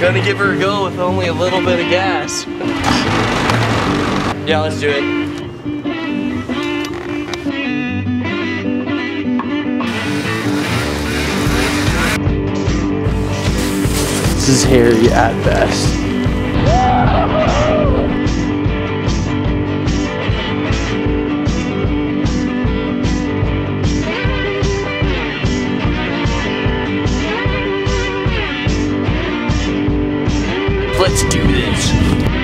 Gonna give her a go with only a little bit of gas. yeah, let's do it. This is hairy at best. Let's do this.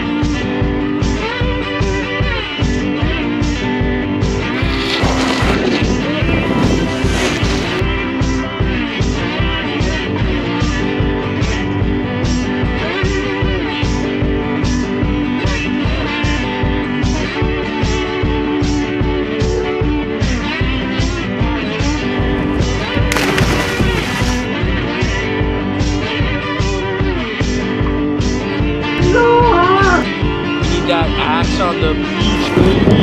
I, saw the beach.